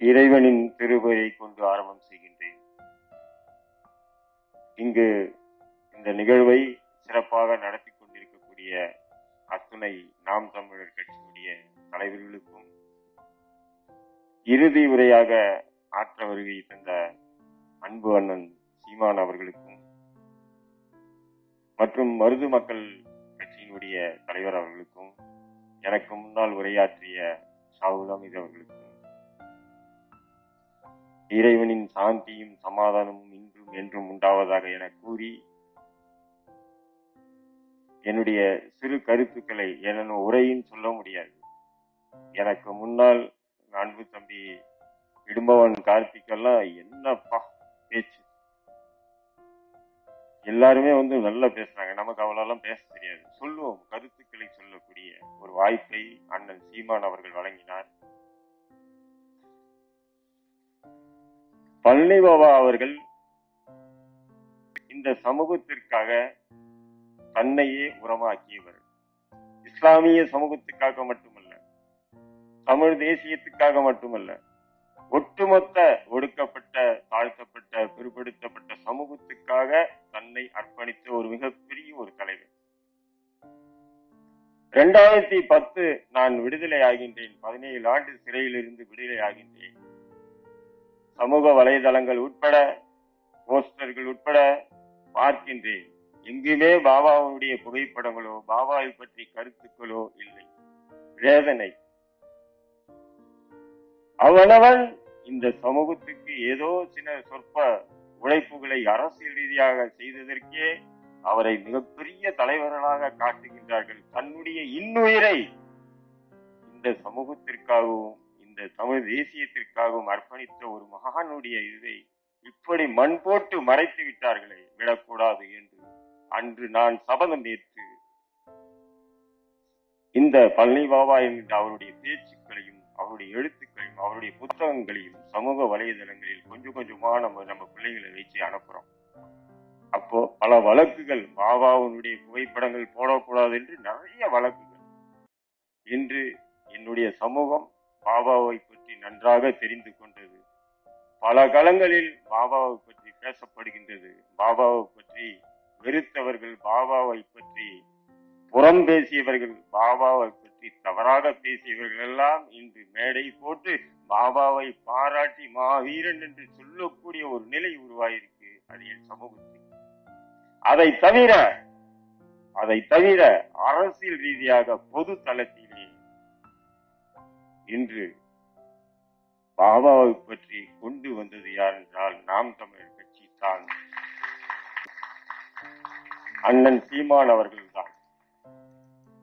இறைவனின் திருப்பெயரை கொண்டு ஆரம்பம் செய்கின்றேன். இங்கு இந்த நிகழ்வை சிறப்பாக நடத்தி கொண்டிருக்கக்கூடிய அத்துணை நாம் தமிழர் கட்சியுடைய தலைவர்களுக்கும் இறுதி உரையாக ஆற்ற வருகை தந்த அன்பு அண்ணன் சீமான் அவர்களுக்கும் மற்றும் மருது மக்கள் கட்சியினுடைய தலைவர் அவர்களுக்கும் எனக்கு முன்னால் உரையாற்றிய ஷாவுல் அவர்களுக்கும் இறைவனின் சாந்தியும் சமாதானமும் இன்றும் என்றும் உண்டாவதாக என கூறி என்னுடைய சிறு கருத்துக்களை என்னென்ன உரையும் சொல்ல முடியாது. எனக்கு முன்னால் அன்பு தம்பி இடும்பவன் கார்த்திகெல்லாம் என்னப்பா பேச்சு. எல்லாருமே வந்து நல்லா பேசுறாங்க. நமக்கு அவ்வளோலாம் பேச தெரியாது. சொல்லுவோம். கருத்துக்களை சொல்லக்கூடிய ஒரு வாய்ப்பை அண்ணன் சீமான் அவர்கள் வழங்கினார். பழனி பாபா அவர்கள் இந்த சமூகத்திற்காக தன்னையே உரமாக்கியவர். இஸ்லாமிய சமூகத்துக்காக மட்டுமல்ல தமிழ் தேசியத்துக்காக மட்டுமல்ல ஒட்டுமொத்த ஒடுக்கப்பட்ட தாழ்த்தப்பட்ட பிற்படுத்தப்பட்ட சமூகத்துக்காக தன்னை அர்ப்பணித்த ஒரு மிகப்பெரிய ஒரு தலைவர். இரண்டாயிரத்தி பத்து நான் விடுதலை ஆகின்றேன் பதினேழு ஆண்டு சிறையிலிருந்து விடுதலை ஆகின்றேன். சமூக வலைதளங்கள் உட்பட போஸ்டர்கள் உட்பட பார்க்கின்றேன். எங்குமே பாபாவுடைய புகைப்படங்களோ பாபாவை பற்றி கருத்துக்களோ இல்லை. வேதனை. அவனவன் இந்த சமூகத்துக்கு ஏதோ சில சொற்ப உழைப்புகளை அரசியல் ரீதியாக செய்ததற்கே அவரை மிகப்பெரிய தலைவர்களாக காட்டுகின்றார்கள். தன்னுடைய இன்னுயிரை இந்த சமூகத்திற்காகவும் இந்த தமிழ் தேசியத்திற்காகவும் அர்ப்பணித்த ஒரு மகானுடைய இதை இப்படி மண் போட்டு மறைத்து விட்டார்களே விடக்கூடாது என்று அன்று நான் சபதம் ஏற்று இந்த பழனி பாபா என்கிற அவருடைய பேச்சுக்களையும் அவருடைய எழுத்துக்களையும் அவருடைய புத்தகங்களையும் சமூக வலைதளங்களில் கொஞ்சம் கொஞ்சமா நம்ம நம்ம பிள்ளைகளை வச்சு அனுப்புறோம். அப்போ பல வழக்குகள் பாபாவுடைய புகைப்படங்கள் போடக்கூடாது என்று நிறைய வழக்குகள். இன்று என்னுடைய சமூகம் பாபாவை பற்றி நன்றாக தெரிந்து கொண்டது. பல களங்களில் பாபாவை பற்றி பேசப்படுகின்றது. பாபாவை பற்றி வெறுத்தவர்கள் பாபாவை பற்றி புறம் பேசியவர்கள் பாபாவை பற்றி தவறாக பேசியவர்கள் எல்லாம் இன்று மேடை போட்டு பாபாவை பாராட்டி மாவீரன் என்று சொல்லக்கூடிய ஒரு நிலை உருவாயிருக்கு அது என் சமூகத்தில். அதை தவிர அதை தவிர அரசியல் ரீதியாக பொது தளத்தில் இன்று பாபாவை பற்றி கொண்டு வந்தது யார் என்றால் நாம் தமிழர் கட்சி தான். அண்ணன் சீமான் அவர்கள் தான்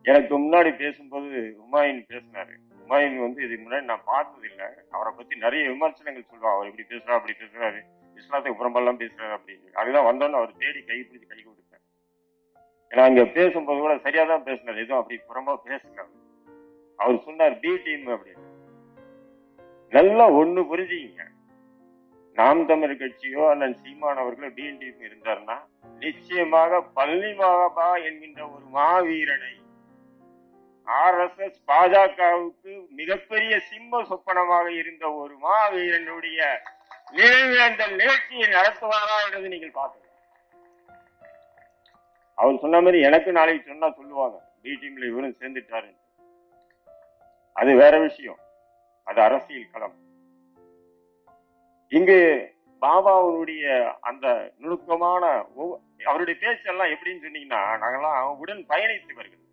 எனக்கு முன்னாடி பேசும்போது ஹுமாயின் பேசினாரு. ஹுமாயின் வந்து இதுக்கு முன்னாடி நான் பார்த்ததில்லை. அவரை பத்தி நிறைய விமர்சனங்கள் சொல்லுவாங்க அவர் இப்படி பேசுறா அப்படி பேசுறாரு. இஸ்லாத்துக்கு புறம்பெல்லாம் பேசுறாரு அப்படின்னு. அதுதான் வந்தோன்னு அவர் தேடி கை பிடிச்சி கை கொடுத்தேன் ஏன்னா இங்க பேசும்போது கூட சரியா தான் பேசினார். எதுவும் அப்படி புறம்பா பேசுங்க அவர் சொன்னார் பி டீம் அப்படின்னு. நல்லா ஒண்ணு புரிஞ்சுக்கீங்க. நாம் தமிழ் கட்சியோ அண்ணன் சீமான் அவர்களோ பி டீம் இருந்தாருன்னா நிச்சயமாக பள்ளி பாபா என்கின்ற ஒரு மாவீரனை ஆர் எஸ் எஸ் பாஜகவுக்கு மிகப்பெரிய சிம்ம சொப்பனமாக இருந்த ஒரு மாவீரனுடைய நினைவேந்தல் நிகழ்ச்சியை நடத்துவாரா என்பது நீங்கள் பார்க்கலாம் அவர் சொன்ன மாதிரி எனக்கு நாளைக்கு சொன்னா சொல்லுவாங்க பி டீம்ல இவரும் சேர்ந்துட்டாரு அது வேற விஷயம். அது அரசியல் களம். இங்கு பாபாவுடைய அந்த நுணுக்கமான அவருடைய பேச்செல்லாம் எப்படின்னு சொன்னீங்கன்னா நாங்கெல்லாம் உடன் பயணித்தவர்கள்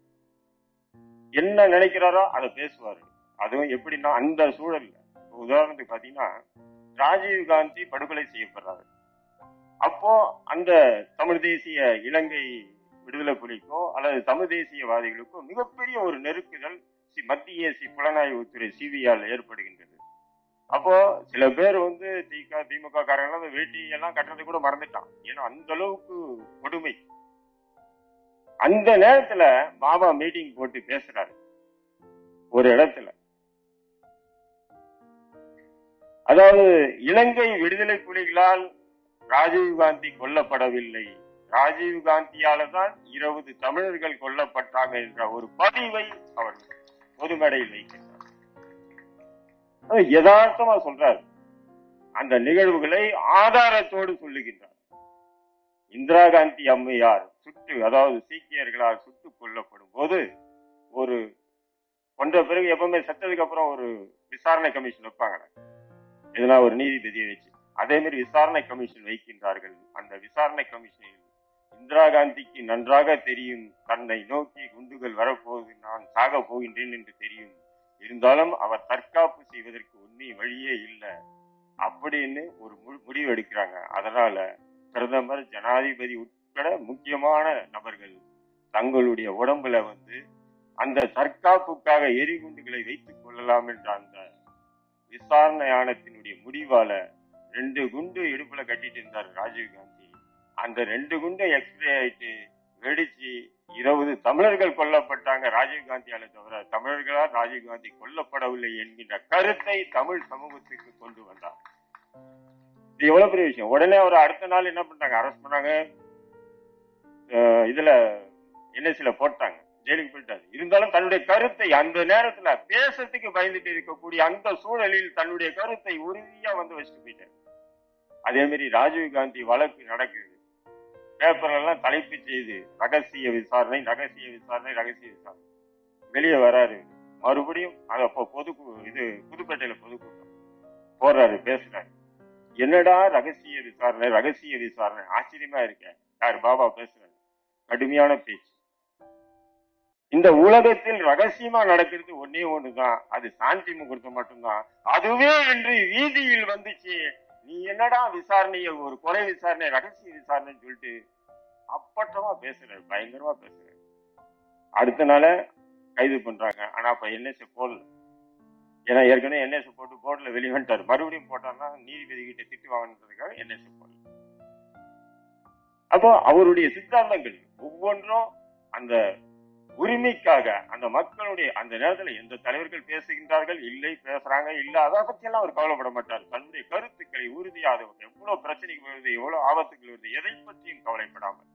என்ன நினைக்கிறாரோ அதை பேசுவாரு அதுவும் எப்படின்னா அந்த சூழல்ல. உதாரணத்துக்கு பாத்தீங்கன்னா ராஜீவ் காந்தி படுகொலை செய்யப்படுறாரு. அப்போ அந்த தமிழ் தேசிய இலங்கை விடுதலை புலிக்கோ அல்லது தமிழ் தேசியவாதிகளுக்கோ மிகப்பெரிய ஒரு நெருக்குதல் மத்திய சி புலனாய்வுத்துறை சிபிஆல் ஏற்படுகின்றது. அப்போ சில பேர் வந்து திக திமுக காரங்க அந்த வேட்டி எல்லாம் கட்டுறது கூட மறந்துட்டான். ஏன்னா அந்த அளவுக்கு கொடுமை. அந்த நேரத்துல பாபா மீட்டிங் போட்டு பேசுறாரு. ஒரு இடத்துல. அதாவது இலங்கை விடுதலை புலிகளால் ராஜீவ் காந்தி கொல்லப்படவில்லை. ராஜீவ் காந்தியால தான் இருபது தமிழர்கள் கொல்லப்பட்டாங்க என்ற ஒரு பதிவை அவர் பொதுமேடையில் வைக்கின்றார். யதார்த்தமா சொல்றார். அந்த நிகழ்வுகளை ஆதாரத்தோடு சொல்லுகின்றார். இந்திரா காந்தி அம்மையார் சுட்டு அதாவது சீக்கியர்களால் சுட்டு கொல்லப்படும் போது ஒரு கொன்ற பிறகு எப்பவுமே செத்ததுக்கு அப்புறம் ஒரு விசாரணை கமிஷன் வைப்பாங்க. இதனா ஒரு நீதிபதியை வச்சு. அதே மாதிரி விசாரணை கமிஷன் வைக்கின்றார்கள். அந்த விசாரணை கமிஷனில் இந்திரா காந்திக்கு நன்றாக தெரியும். தன்னை நோக்கி குண்டுகள் வரப்போது நான் சாக போகின்றேன் என்று தெரியும். இருந்தாலும் அவர் தற்காப்பு செய்வதற்கு உண்மை வழியே இல்லை. அப்படின்னு ஒரு முடிவு எடுக்கிறாங்க. அதனால பிரதமர் ஜனாதிபதி உட்பட முக்கியமான நபர்கள் தங்களுடைய உடம்புல வந்து அந்த தற்காப்புக்காக எரிகுண்டுகளை வைத்துக் கொள்ளலாம் என்ற அந்த விசாரணை ஆணையத்தினுடைய முடிவால ரெண்டு குண்டு இடுப்புல கட்டிட்டு இருந்தார் ராஜீவ் காந்தி. அந்த ரெண்டு குண்டு எக்ஸ்பிரே ஆயிட்டு வெடிச்சு இருபது தமிழர்கள் கொல்லப்பட்டாங்க. ராஜீவ்காந்தியால தவிர தமிழர்களால் ராஜீவ் காந்தி கொல்லப்படவில்லை என்கின்ற கருத்தை தமிழ் சமூகத்துக்கு கொண்டு வந்தார். இது எவ்வளவு பெரிய விஷயம்? உடனே அவர் அடுத்த நாள் என்ன பண்ணாங்க அரெஸ்ட் பண்ணாங்க. இதுல என்எஸ்சில போட்டாங்க. ஜெயிலுக்கு போயிட்டாரு. இருந்தாலும் தன்னுடைய கருத்தை அந்த நேரத்துல பேசுறதுக்கு பயந்துட்டு இருக்கக்கூடிய அந்த சூழலில் தன்னுடைய கருத்தை உறுதியா வந்து வச்சுட்டு போயிட்டாரு. அதே மாதிரி ராஜீவ் காந்தி வழக்கு நடக்குது. பேப்பர் எல்லாம் தலைப்பு செய்து ரகசிய விசாரணை ரகசிய விசாரணை ரகசிய விசாரணை. வெளியே வராரு. மறுபடியும் அப்போ பொது இது புதுப்பேட்டையில பொதுக்கூட்டம். போறாரு பேசுறாரு. என்னடா ரகசிய விசாரணை ரகசிய விசாரணை? ஆச்சரியமா இருக்கேன் யார்? பாபா பேசுறாரு. கடுமையான பேச்சு. இந்த உலகத்தில் ரகசியமா நடக்கிறது ஒன்னே ஒண்ணுதான். அது சாந்தி முகூர்த்தம் மட்டும்தான். அதுவே என்று வீதியில் வந்துச்சு. நீ என்னடா விசாரணைய ஒரு குறை விசாரணை ரகசிய விசாரணைன்னு சொல்லிட்டு அப்பட்டமா பேசுற பயங்கரமா பேசுற. அடுத்த நாள கைது பண்றாங்க. ஆனா அப்ப என்எஸ்ஏ போடல ஏன்னா ஏற்கனவே என்எஸ் போட்டு போர்டுல வெளியே வந்துட்டாரு. மறுபடியும் போட்டார்னா நீதிபதி கிட்ட திட்டு வாங்கினதுக்காக என்எஸ்ஏ போடல அப்போ அவருடைய சித்தாந்தங்கள் ஒவ்வொன்றும் அந்த உரிமைக்காக அந்த மக்களுடைய அந்த நேரத்துல எந்த தலைவர்கள் பேசுகின்றார்கள் இல்லை பேசுறாங்க இல்ல அதை பத்தி எல்லாம் அவர் கவலைப்பட மாட்டார். தன்னுடைய கருத்துக்களை உறுதியாக எவ்வளவு பிரச்சனைக்கு வருது எவ்வளவு ஆபத்துகள் வருது எதை பற்றியும் கவலைப்படாமல்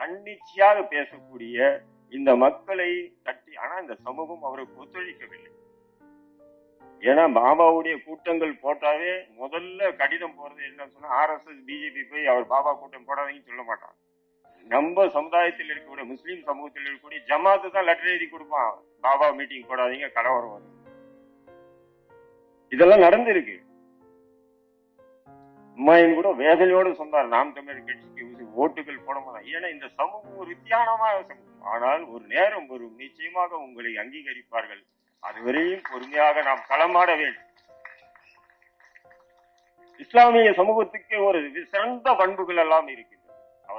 தன்னிச்சையாக பேசக்கூடிய இந்த மக்களை தட்டி ஆனா இந்த சமூகம் அவருக்கு ஒத்துழைக்கவில்லை. ஏன்னா பாபாவுடைய கூட்டங்கள் போட்டாவே முதல்ல கடிதம் போறது என்னன்னு சொன்னா ஆர்எஸ்எஸ் பிஜேபி போய் அவர் பாபா கூட்டம் போடாதீங்கன்னு சொல்ல மாட்டான் நம்ம சமுதாயத்தில் இருக்கக்கூடிய முஸ்லீம் சமூகத்தில் இருக்கக்கூடிய ஜமாத்து தான் லெட்டர் எழுதி கொடுப்பான். பாபா மீட்டிங் போடாதீங்க கலவரம் வரும். இதெல்லாம் நடந்திருக்கு. அம்மாயின் கூட வேதனையோடு சொன்னார் நாம் தமிழர் கட்சிக்கு ஓட்டுகள் போட மாட்டான் ஏன்னா இந்த சமூகம் ஒரு வித்தியாசமான சமூகம். ஆனால் ஒரு நேரம் வரும் நிச்சயமாக உங்களை அங்கீகரிப்பார்கள். அதுவரையும் பொறுமையாக நாம் களமாட வேண்டும். இஸ்லாமிய சமூகத்துக்கு ஒரு சிறந்த பண்புகள் எல்லாம் இருக்கு.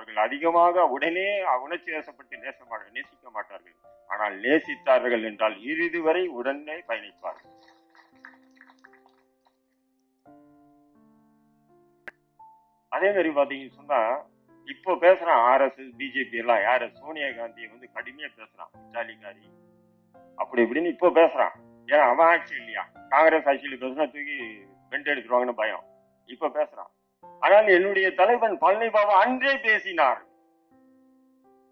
அவர்கள் அதிகமாக உடனே உணர்ச்சி வசப்பட்டு நேச நேசிக்க மாட்டார்கள். ஆனால் நேசித்தார்கள் என்றால் இறுதி வரை உடனே பயணிப்பார்கள். அதே மாதிரி பாத்தீங்கன்னு சொன்னா இப்போ பேசுறான் ஆர்எஸ்எஸ் பிஜேபி எல்லாம். யாரு? சோனியா காந்தியை வந்து கடுமையா பேசுறான் இட்டாலிக்காரி அப்படி இப்படின்னு இப்போ பேசுறான். ஏன்னா அவன் ஆட்சி இல்லையா? காங்கிரஸ் ஆட்சியில் பேசுனா தூக்கி வெண்ட் எடுத்துருவாங்கன்னு பயம். இப்ப பேசுறான். ஆனால் என்னுடைய தலைவன் பழனி பாபா அன்றே பேசினார்.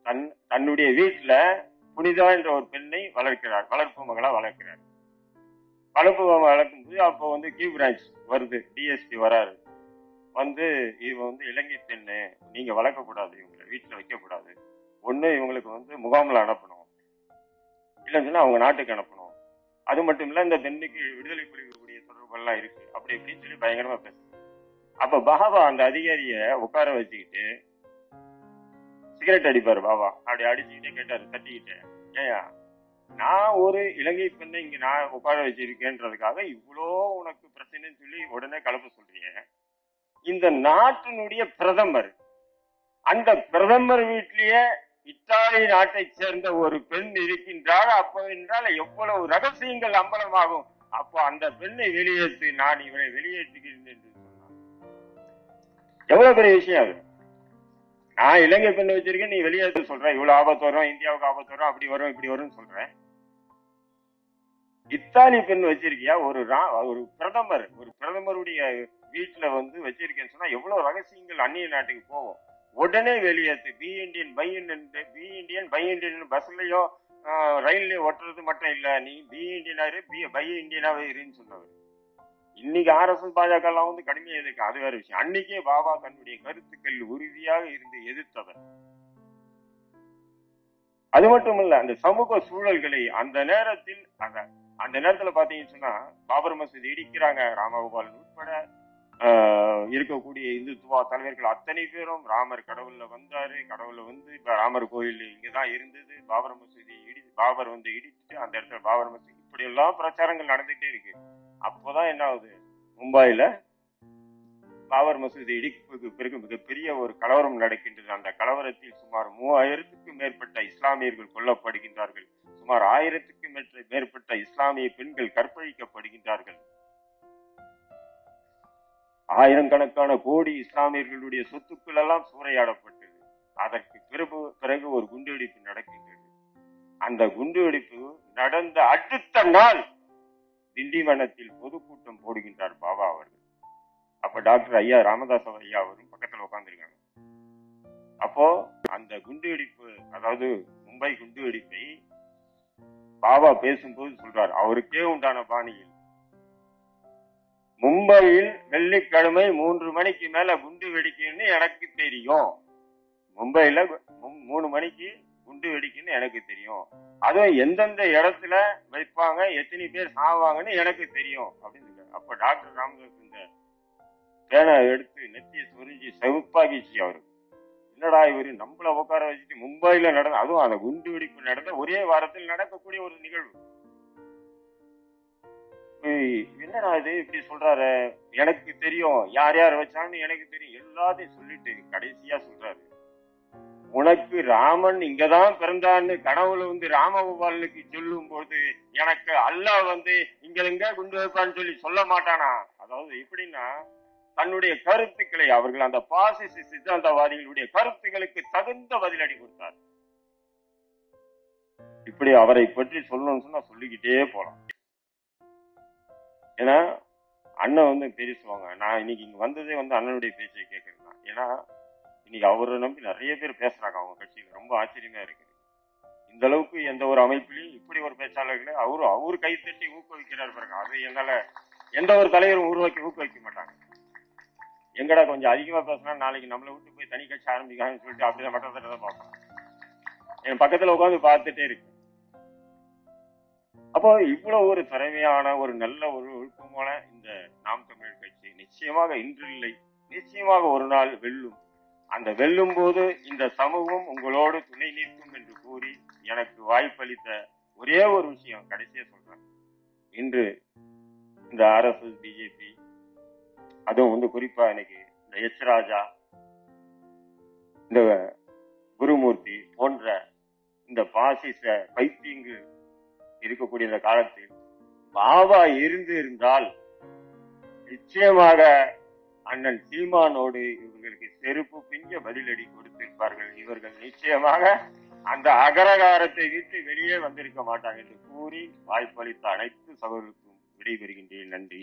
தன் தன்னுடைய வீட்டுல புனிதா என்ற ஒரு பெண்ணை வளர்க்கிறார். வளர்ப்பு மகளா வளர்க்கிறார். வளர்ப்பு மகளை வளர்க்கும் போது அப்போ வந்து கியூ பிரான்ச் வருது டிஎஸ்பி வராரு. வந்து இவங்க வந்து இலங்கை பெண்ணு நீங்க வளர்க்க கூடாது இவங்களை வீட்டுல வைக்க கூடாது. ஒண்ணு இவங்களுக்கு வந்து முகாம்ல அனுப்பணும். இல்லைன்னு சொன்னா அவங்க நாட்டுக்கு அனுப்பணும். அது மட்டும் இல்ல இந்த பெண்ணுக்கு விடுதலை புலிகளுடைய தொடர்பெல்லாம் இருக்கு. அப்படி இப்படின்னு சொல்லி பயங்கரமா பேச அப்ப பாபா அந்த அதிகாரிய உட்கார வச்சுக்கிட்டு சிகரெட் அடிப்பாரு பாபா. அப்படி அடிச்சுக்கிட்டே கேட்டாரு தட்டிக்கிட்டு ஏயா நான் ஒரு இலங்கை பெண்ணை இங்க நான் உட்கார வச்சிருக்கேன்றதுக்காக இவ்வளோ உனக்கு பிரச்சனைன்னு சொல்லி உடனே கலப்பு சொல்றீங்க இந்த நாட்டினுடைய பிரதமர் அந்த பிரதமர் வீட்டிலேயே இத்தாலி நாட்டை சேர்ந்த ஒரு பெண் இருக்கின்றாள். அப்போ என்றால் எவ்வளவு ரகசியங்கள் அம்பலமாகும். அப்போ அந்த பெண்ணை வெளியேற்று நான் இவரை வெளியேற்றுகிறேன் என்று எவ்வளவு பெரிய விஷயம் அது? நான் இலங்கை பெண்ணை வச்சிருக்கேன் நீ வெளியேற்று சொல்றேன் இவ்வளவு ஆபத்து வரும் இந்தியாவுக்கு ஆபத்து வரும் அப்படி வரும் இப்படி வரும்னு சொல்றேன். இத்தாலி பெண் வச்சிருக்கியா? ஒரு ரா- ஒரு பிரதமர் ஒரு பிரதமருடைய வீட்டுல வந்து வச்சிருக்கேன்னு சொன்னா எவ்வளவு ரகசியங்கள் அந்நிய நாட்டுக்கு போகும்? உடனே வெளியேற்று be Indian buy Indian be Indian buy Indian பஸ்லயோ ரயில்லயோ ஓட்டுறது மட்டும் இல்ல. நீ பி இண்டியனாரு பி பை இண்டியனாவே இருன்னு சொன்னவர் இன்னைக்கு ஆர்எஸ்எஸ் பாஜக எல்லாம் வந்து கடுமையா எதிர்க்கு அது வேற விஷயம். அன்னைக்கே பாபா தன்னுடைய கருத்துக்கள் உறுதியாக இருந்து எதிர்த்தவர். அது மட்டும் இல்ல அந்த சமூக சூழல்களை அந்த நேரத்தில் அந்த அந்த நேரத்துல பாத்தீங்கன்னு சொன்னா பாபர் மசூதி இடிக்கிறாங்க ராமகோபால் உட்பட ஆஹ், இருக்கக்கூடிய இந்துத்துவா தலைவர்கள் அத்தனை பேரும் ராமர் கடவுள்ல வந்தாரு கடவுள்ல வந்து இப்ப ராமர் கோயில் இங்கதான் இருந்தது பாபர் மசூதி இடி பாபர் வந்து இடிச்சுட்டு அந்த இடத்துல பாபர் மசூதி. இப்படி எல்லாம் பிரச்சாரங்கள் நடந்துட்டே இருக்கு. அப்போதான் என்ன ஆகுது? மும்பாயில பாபர் மசூதி இடிப்புக்கு பிறகு மிகப்பெரிய ஒரு கலவரம் நடக்கின்றது. அந்த கலவரத்தில் சுமார் மூவாயிரத்துக்கும் மேற்பட்ட இஸ்லாமியர்கள் கொல்லப்படுகின்றார்கள். சுமார் ஆயிரத்துக்கும் மேற்பட்ட இஸ்லாமிய பெண்கள் கற்பழிக்கப்படுகின்றார்கள். ஆயிரக்கணக்கான கோடி இஸ்லாமியர்களுடைய சொத்துக்கள் எல்லாம் சூறையாடப்பட்டது. அதற்கு பிறகு பிறகு ஒரு குண்டுவெடிப்பு நடக்கின்றது. அந்த குண்டுவெடிப்பு நடந்த அடுத்த நாள் திண்டிவனத்தில் பொதுக்கூட்டம் போடுகின்றார் பாபா அவர்கள். அப்ப டாக்டர் ஐயா ராமதாஸ் ஐயா அவரும் பக்கத்துல உட்காந்துருக்காங்க அப்போ அந்த குண்டுவெடிப்பு அதாவது மும்பை குண்டுவெடிப்பை பாபா பேசும்போது சொல்றார் அவருக்கே உண்டான பாணியில். மும்பையில் வெள்ளிக்கிழமை மூன்று மணிக்கு மேல குண்டு வெடிக்குன்னு எனக்கு தெரியும். மும்பையில மூணு மணிக்கு குண்டு வெடிக்குன்னு எனக்கு தெரியும். அதுவும் எந்தெந்த இடத்துல வைப்பாங்க எத்தனை பேர் சாவாங்கன்னு எனக்கு தெரியும் அப்படின்னு சொல்றாரு. அப்ப டாக்டர் ராமதாஸ் இந்த பேனை எடுத்து நெத்திய சொரிஞ்சு செவப்பாகிச்சு அவரு. என்னடா இவரு நம்மள உட்கார வச்சுட்டு மும்பைல நடந்த அதுவும் அந்த குண்டு வெடிப்பு நடந்த ஒரே வாரத்தில் நடக்கக்கூடிய ஒரு நிகழ்வு. என்னடா இது இப்படி சொல்றாரு? எனக்கு தெரியும் யார் யார் வச்சான்னு எனக்கு தெரியும். எல்லாத்தையும் சொல்லிட்டு கடைசியா சொல்றாரு. உனக்கு ராமன் இங்கதான் பிறந்தான்னு கனவுல வந்து ராமகோபாலனுக்கு சொல்லும் போது எனக்கு அல்லாஹ் வந்து இங்க எங்க குண்டு வைப்பான்னு சொல்லி சொல்ல மாட்டானா? அதாவது எப்படின்னா தன்னுடைய கருத்துக்களை அவர்கள் அந்த பாசிச சித்தாந்தவாதிகளுடைய கருத்துக்களுக்கு தகுந்த பதிலடி கொடுத்தார். இப்படி அவரை பற்றி சொல்லணும்னு சொன்னா சொல்லிக்கிட்டே போலாம். ஏன்னா அண்ணன் வந்து பேசுவாங்க. நான் இன்னைக்கு இங்க வந்ததே வந்து அண்ணனுடைய பேச்சை கேட்கறது தான் ஏன்னா இன்னைக்கு அவரை நம்பி நிறைய பேர் பேசுறாங்க அவங்க கட்சியில். ரொம்ப ஆச்சரியமா இருக்கு. இந்த அளவுக்கு எந்த ஒரு அமைப்பிலையும் இப்படி ஒரு பேச்சாளர்களை அவரு அவரு கைத்தட்டி ஊக்குவிக்கிறார் பாருங்க. அது என்னால எந்த ஒரு தலைவரும் உருவாக்கி ஊக்குவிக்க மாட்டாங்க. எங்கடா கொஞ்சம் அதிகமா பேசினா நாளைக்கு நம்மளை விட்டு போய் தனி கட்சி ஆரம்பிக்காங்கன்னு சொல்லிட்டு அப்படிதான் மட்டத்தை தான் பார்ப்போம் என் பக்கத்துல உட்காந்து பார்த்துட்டே இருக்கு. அப்போ இவ்வளவு ஒரு திறமையான ஒரு நல்ல ஒரு ஒழுக்கமான இந்த நாம் தமிழ் கட்சி நிச்சயமாக இன்று இல்லை நிச்சயமாக ஒரு நாள் வெல்லும். அந்த வெல்லும் போது இந்த சமூகம் உங்களோடு துணை நிற்கும் என்று கூறி எனக்கு வாய்ப்பளித்த ஒரே ஒரு விஷயம் கடைசியா சொல்றேன். இன்று இந்த ஆர்எஸ்எஸ் பிஜேபி அதுவும் வந்து குறிப்பா எனக்கு இந்த எச் ராஜா இந்த குருமூர்த்தி போன்ற இந்த பாசிச பைத்தியங்கு இருக்கக்கூடிய இந்த காலத்தில் பாபா இருந்து இருந்தால் நிச்சயமாக அண்ணன் சீமானோடு இவர்களுக்கு செருப்பு பிஞ்ச பதிலடி கொடுத்திருப்பார்கள். இவர்கள் நிச்சயமாக அந்த அகரகாரத்தை விட்டு வெளியே வந்திருக்க மாட்டாங்க என்று கூறி வாய்ப்பளித்த அனைத்து சகோதரருக்கும் விடைபெறுகின்றேன். நன்றி.